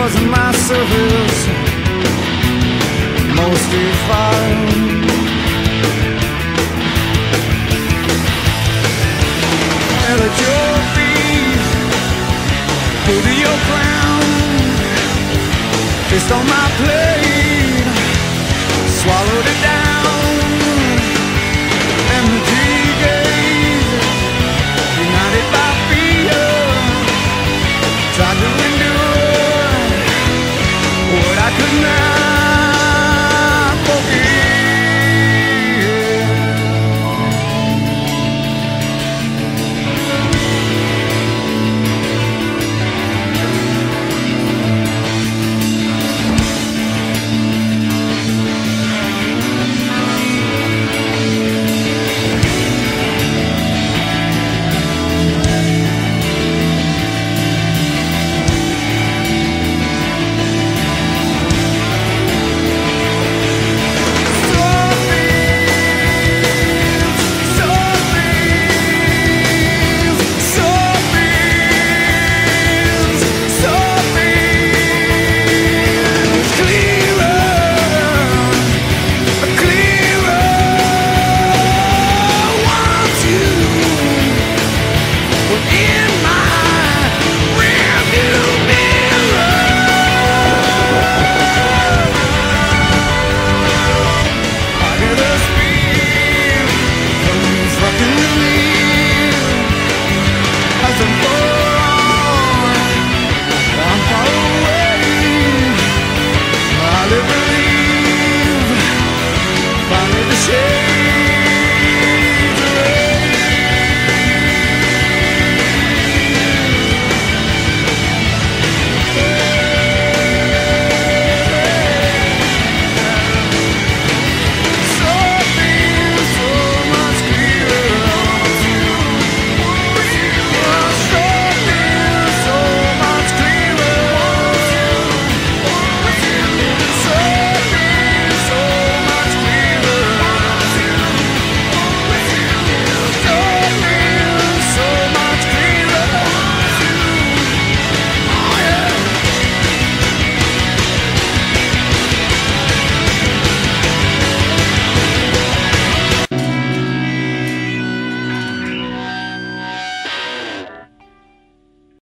was my service most refined. And at your feet, put your crown, fist on my